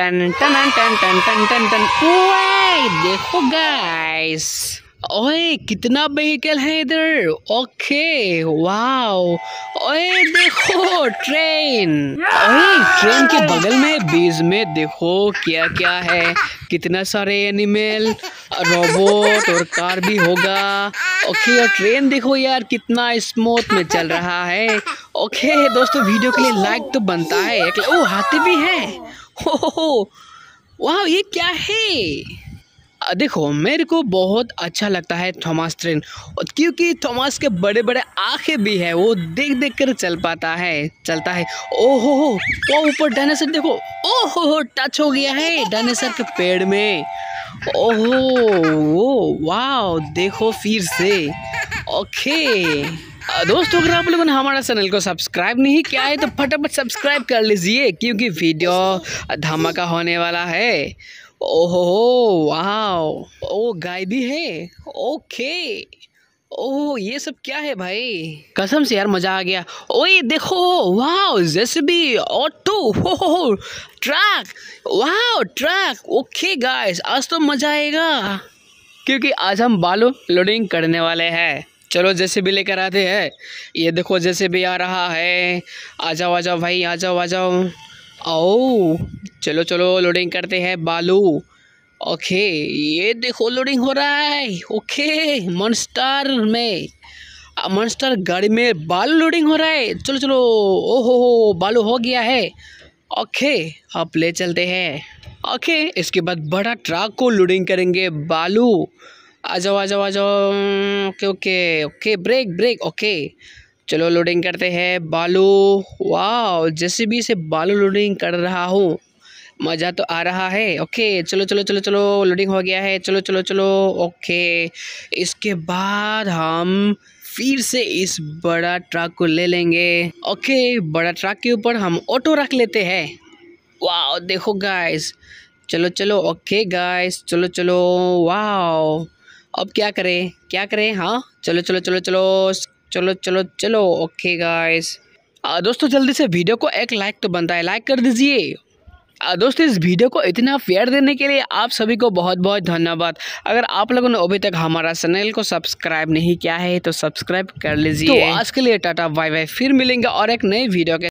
Ton टन टन टन टन टन टन देखो गाइस ओए कितना व्हीकल है इधर ओके वाओ ओए देखो ट्रेन ओए ट्रेन के बगल में बीज में देखो क्या क्या है कितना सारे एनिमल रोबोट और कार भी होगा। ओके, और ट्रेन देखो यार, कितना स्मूथ में चल रहा है। ओके, दोस्तों, वीडियो के लिए लाइक तो बनता है। ओ हाथी भी है। हो हो हो। वाह, ये क्या है? देखो, मेरे को बहुत अच्छा लगता है थॉमस ट्रेन। क्योंकि थॉमस के बड़े बड़े आँखें भी है, वो देख देख कर चल पाता है, चलता है। ओहो, हो वो ऊपर डायनासोर देखो। ओहो हो, टच हो गया है डायनासोर के पेड़ में। ओहो वो वाह देखो फिर से। ओके। दोस्तों, अगर आप लोगों ने हमारा चैनल को सब्सक्राइब नहीं किया है तो फटाफट सब्सक्राइब कर लीजिए, क्योंकि वीडियो धमाका होने वाला है। ओहो, वाओ। ओ, गाय भी है। ओके। ओह, ये सब क्या है भाई? कसम से यार, मज़ा आ गया। ओए, देखो, वाओ, जेसीबी ऑटो, हो हो truck, wow, truck, okay guys, आज तो मज़ा आएगा। क्योंकि आज हम बालू लोडिंग करने वाले हैं। चलो जैसे भी लेकर आते हैं। ये देखो जैसे भी आ रहा है। आ जाओ आ जाओ, भाई, आ जाओ आ जाओ। आओ, चलो चलो, लोडिंग करते हैं बालू। ओके, ये देखो लोडिंग हो रहा है। ओके मॉन्स्टर में मॉन्स्टर गाड़ी में बालू लोडिंग हो रहा है। चलो चलो, ओहो, हो, बालू हो गया है। ओके, अब ले चलते हैं। ओके, इसके बाद बड़ा ट्रक को लोडिंग करेंगे, बालू। आ जाओ आ जाओ आ जाओ। Okay okay okay brake brake okay. चलो लोडिंग करते हैं, बालू। वाह जैसे भी से बालू लोडिंग कर रहा हूँ। मज़ा तो आ रहा है ओके चलो चलो चलो चलो लोडिंग हो गया है चलो चलो चलो ओके इसके बाद हम फिर से इस बड़ा ट्रक को ले लेंगे ओके बड़ा ट्रक के ऊपर हम ऑटो रख लेते हैं वाह देखो गाइस चलो चलो ओके गाइस चलो चलो वाह अब क्या करें क्या करें हाँ चलो चलो चलो चलो चलो चलो चलो ओके गाइस दोस्तों जल्दी से वीडियो को एक लाइक तो बनता है लाइक कर दीजिए दोस्तों, इस वीडियो को इतना प्यार देने के लिए आप सभी को बहुत बहुत धन्यवाद। अगर आप लोगों ने अभी तक हमारा चैनल को सब्सक्राइब नहीं किया है तो सब्सक्राइब कर लीजिए। तो आज के लिए टाटा बाय बाय फिर मिलेंगे और एक नई वीडियो के